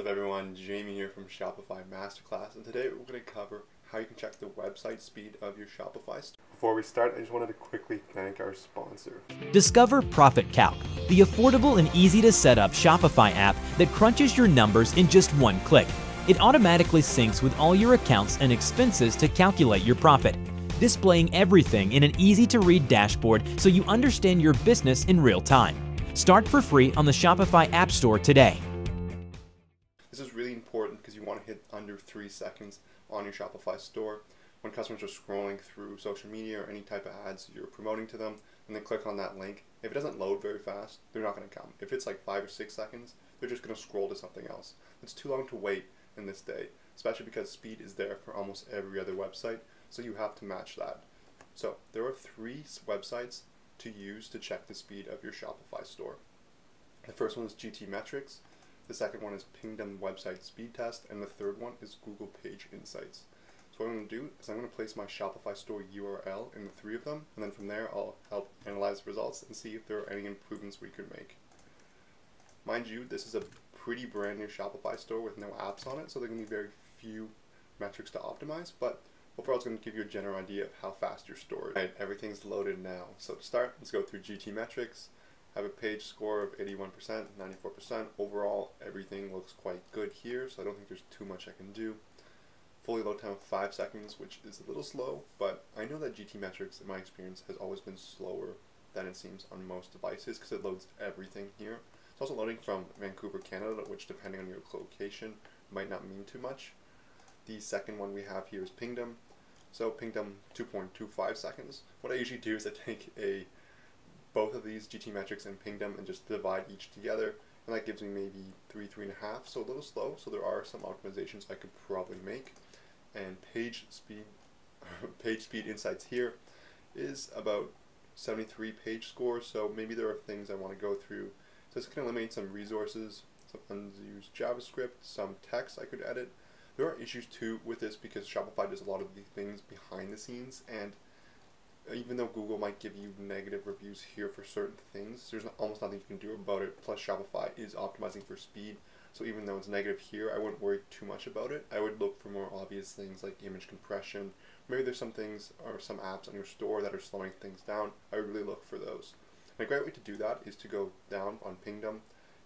up everyone, Jamie here from Shopify Masterclass and today we're going to cover how you can check the website speed of your Shopify store. Before we start, I just wanted to quickly thank our sponsor. Discover Profit Calc, the affordable and easy to set up Shopify app that crunches your numbers in just one click. It automatically syncs with all your accounts and expenses to calculate your profit, displaying everything in an easy to read dashboard so you understand your business in real time. Start for free on the Shopify App Store today. Really important because you want to hit under three seconds on your Shopify store when customers are scrolling through social media or any type of ads you're promoting to them and they click on that link. If it doesn't load very fast, they're not going to come. If it's like five or six seconds, they're just going to scroll to something else. It's too long to wait in this day, especially because speed is there for almost every other website, so you have to match that. So there are three websites to use to check the speed of your Shopify store. The first one is GTmetrix. The second one is Pingdom Website Speed Test, and the third one is Google Page Insights. So what I'm going to do is I'm going to place my Shopify store URL in the three of them, and then from there I'll help analyze the results and see if there are any improvements we could make. Mind you, this is a pretty brand new Shopify store with no apps on it, so there can be very few metrics to optimize, but overall it's going to give you a general idea of how fast your store is. Right, everything's loaded now. So to start, let's go through GTmetrix have a page score of 81%, 94%. Overall, everything looks quite good here, so I don't think there's too much I can do. Fully load time of 5 seconds, which is a little slow, but I know that GTmetrix, in my experience, has always been slower than it seems on most devices because it loads everything here. It's also loading from Vancouver, Canada, which depending on your location might not mean too much. The second one we have here is Pingdom. So Pingdom 2.25 seconds. What I usually do is I take a both of these GTmetrix and Pingdom and just divide each together and that gives me maybe three, three and a half, so a little slow, so there are some optimizations I could probably make. And page speed, page speed insights here is about 73 page score, so maybe there are things I want to go through. So this can eliminate some resources, some unused JavaScript, some text I could edit. There are issues too with this because Shopify does a lot of the things behind the scenes and even though Google might give you negative reviews here for certain things, there's almost nothing you can do about it. Plus, Shopify is optimizing for speed, so even though it's negative here, I wouldn't worry too much about it. I would look for more obvious things like image compression. Maybe there's some things or some apps on your store that are slowing things down. I would really look for those. And a great way to do that is to go down on Pingdom.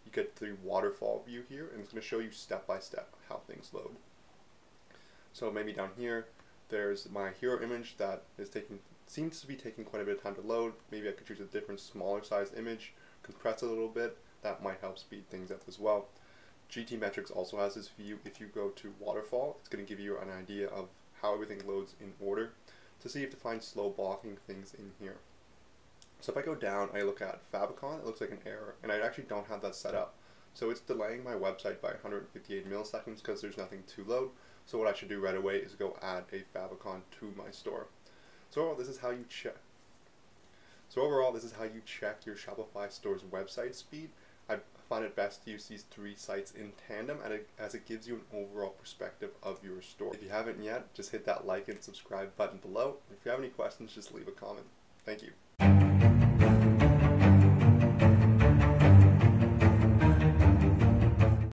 You get the waterfall view here, and it's going to show you step by step how things load. So maybe down here, there's my hero image that is taking seems to be taking quite a bit of time to load. Maybe I could choose a different smaller size image, compress it a little bit. That might help speed things up as well. GTmetrix also has this view. If you go to waterfall, it's going to give you an idea of how everything loads in order to see if to find slow blocking things in here. So if I go down, I look at favicon, it looks like an error, and I actually don't have that set up. So it's delaying my website by 158 milliseconds because there's nothing to load. So what I should do right away is go add a favicon to my store. So overall, this is how you check. So overall, this is how you check your Shopify store's website speed. I find it best to use these three sites in tandem as it gives you an overall perspective of your store. If you haven't yet, just hit that like and subscribe button below. If you have any questions, just leave a comment. Thank you.